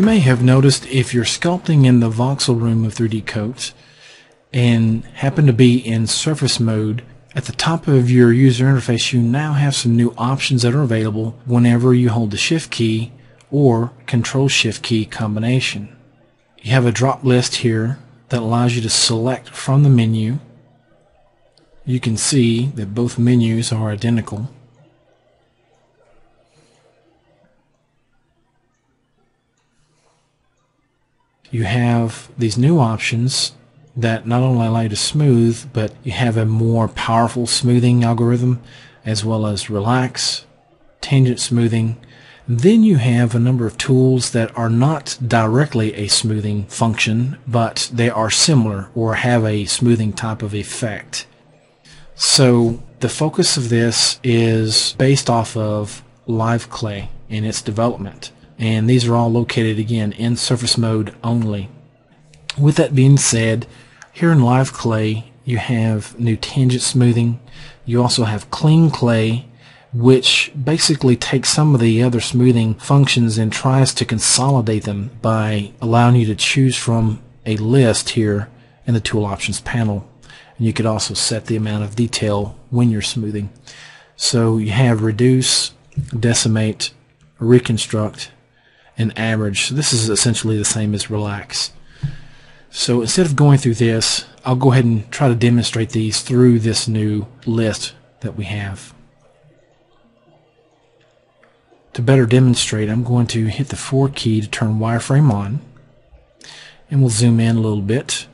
You may have noticed if you're sculpting in the voxel room of 3D Coat and happen to be in surface mode, at the top of your user interface you now have some new options that are available whenever you hold the shift key or control shift key combination. You have a drop list here that allows you to select from the menu. You can see that both menus are identical. You have these new options that not only allow you to smooth, but you have a more powerful smoothing algorithm as well as relax, tangent smoothing, then you have a number of tools that are not directly a smoothing function, but they are similar or have a smoothing type of effect. So the focus of this is based off of Live Clay and its development. And these are all located again in surface mode only. With that being said, here in Live Clay you have new tangent smoothing. You also have clean clay which basically takes some of the other smoothing functions and tries to consolidate them by allowing you to choose from a list here in the tool options panel and you could also set the amount of detail when you're smoothing so you have reduce decimate reconstruct and average so this is essentially the same as relax so instead of going through this I'll go ahead and try to demonstrate these through this new list that we have to better demonstrate, I'm going to hit the 4 key to turn wireframe on. And we'll zoom in a little bit.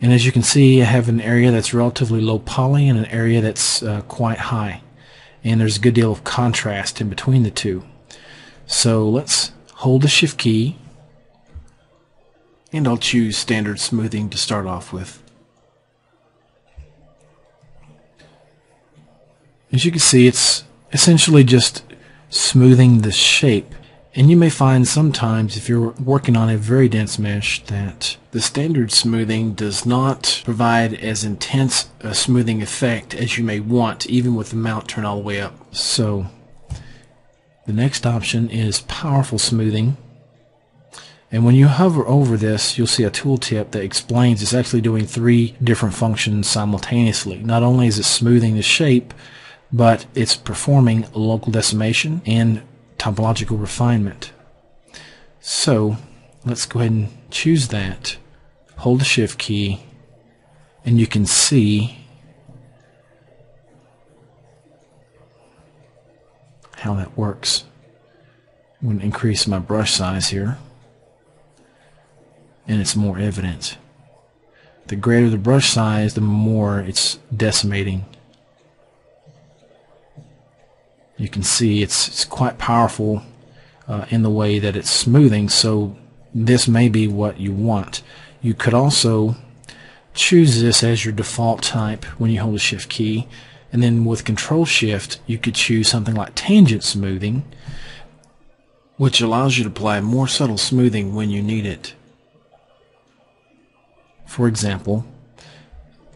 And as you can see, I have an area that's relatively low poly and an area that's uh, quite high. And there's a good deal of contrast in between the two. So let's hold the shift key and I'll choose standard smoothing to start off with. As you can see, it's essentially just smoothing the shape. And you may find sometimes if you're working on a very dense mesh that the standard smoothing does not provide as intense a smoothing effect as you may want even with the mount turned all the way up. So the next option is powerful smoothing. And when you hover over this, you'll see a tooltip that explains it's actually doing three different functions simultaneously. Not only is it smoothing the shape, but it's performing local decimation and topological refinement. So let's go ahead and choose that. Hold the shift key and you can see how that works. I'm going to increase my brush size here. And it's more evident. The greater the brush size, the more it's decimating. You can see it's, it's quite powerful uh, in the way that it's smoothing. So this may be what you want. You could also choose this as your default type when you hold the shift key and then with control shift you could choose something like tangent smoothing which allows you to apply more subtle smoothing when you need it for example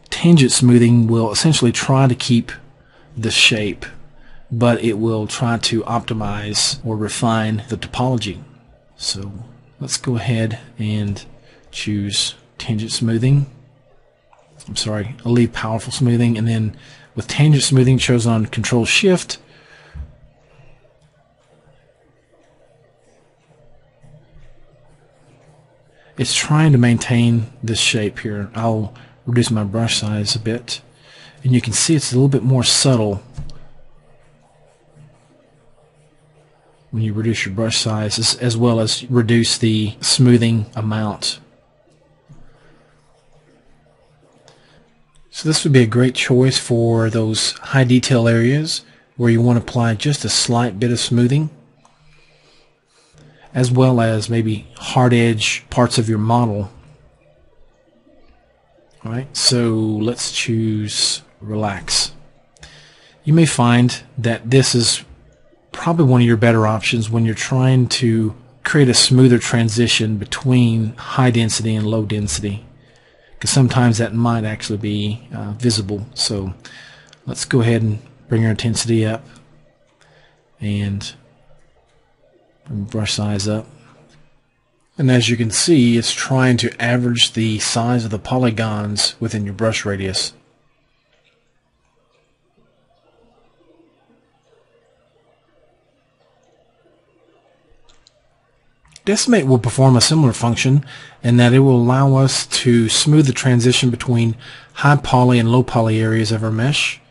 tangent smoothing will essentially try to keep the shape but it will try to optimize or refine the topology. So let's go ahead and choose tangent smoothing. I'm sorry, I'll leave powerful smoothing and then with tangent smoothing chosen on control shift it's trying to maintain this shape here. I'll reduce my brush size a bit and you can see it's a little bit more subtle when you reduce your brush size as, as well as reduce the smoothing amount. So this would be a great choice for those high detail areas where you want to apply just a slight bit of smoothing as well as maybe hard edge parts of your model. Alright, so let's choose relax. You may find that this is probably one of your better options when you're trying to create a smoother transition between high density and low density because sometimes that might actually be uh, visible so let's go ahead and bring our intensity up and brush size up. And as you can see, it's trying to average the size of the polygons within your brush radius. Decimate will perform a similar function in that it will allow us to smooth the transition between high poly and low poly areas of our mesh,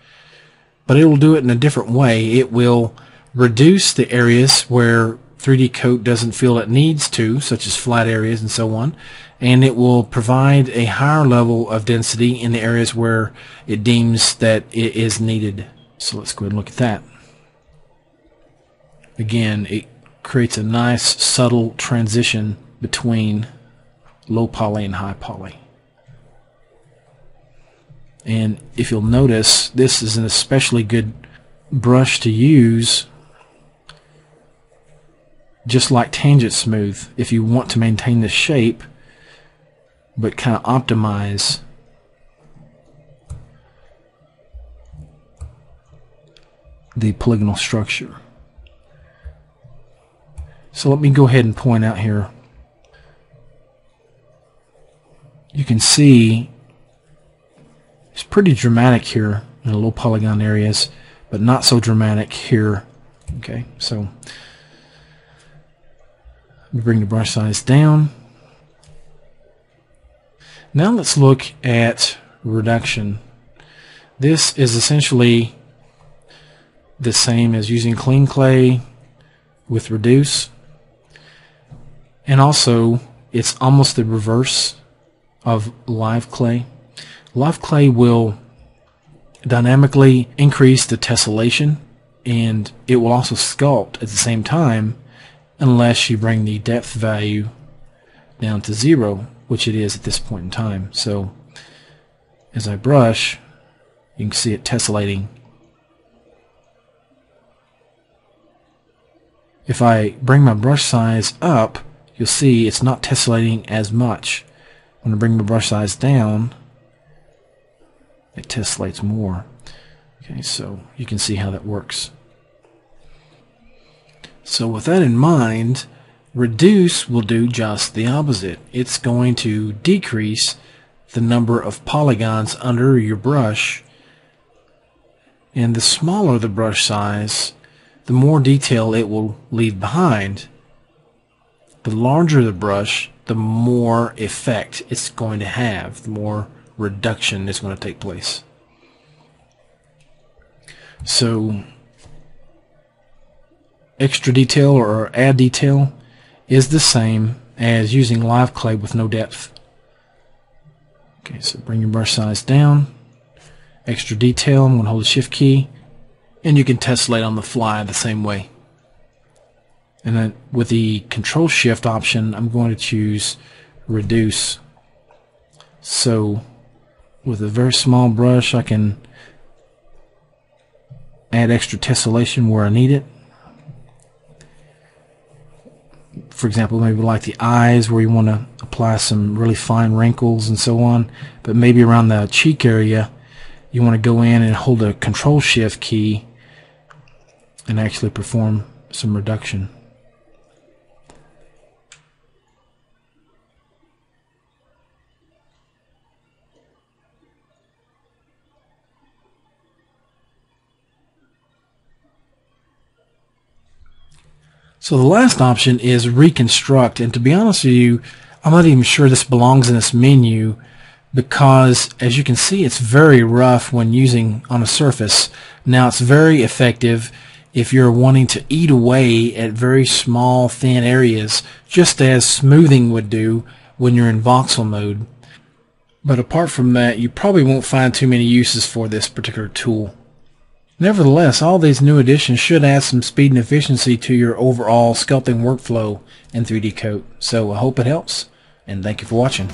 but it will do it in a different way. It will reduce the areas where 3D Coat doesn't feel it needs to, such as flat areas and so on, and it will provide a higher level of density in the areas where it deems that it is needed. So let's go ahead and look at that. Again, it creates a nice subtle transition between low poly and high poly. And if you'll notice, this is an especially good brush to use just like Tangent Smooth if you want to maintain the shape but kind of optimize the polygonal structure. So let me go ahead and point out here. You can see it's pretty dramatic here in the low polygon areas, but not so dramatic here. Okay, so bring the brush size down. Now let's look at reduction. This is essentially the same as using clean clay with reduce and also it's almost the reverse of live clay. Live clay will dynamically increase the tessellation and it will also sculpt at the same time unless you bring the depth value down to zero which it is at this point in time so as I brush you can see it tessellating if I bring my brush size up you'll see it's not tessellating as much. When I bring my brush size down, it tessellates more. Okay, so you can see how that works. So with that in mind, reduce will do just the opposite. It's going to decrease the number of polygons under your brush and the smaller the brush size, the more detail it will leave behind the larger the brush, the more effect it's going to have, the more reduction is going to take place. So extra detail or add detail is the same as using live clay with no depth. Okay, so bring your brush size down. Extra detail, I'm going to hold the shift key, and you can tessellate on the fly the same way. And then with the control shift option, I'm going to choose reduce. So with a very small brush, I can add extra tessellation where I need it. For example, maybe like the eyes where you want to apply some really fine wrinkles and so on. But maybe around the cheek area, you want to go in and hold a control shift key and actually perform some reduction. So the last option is reconstruct. And to be honest with you, I'm not even sure this belongs in this menu because as you can see it's very rough when using on a surface. Now it's very effective if you're wanting to eat away at very small thin areas just as smoothing would do when you're in voxel mode. But apart from that you probably won't find too many uses for this particular tool. Nevertheless, all these new additions should add some speed and efficiency to your overall sculpting workflow in 3D Coat. So I hope it helps, and thank you for watching.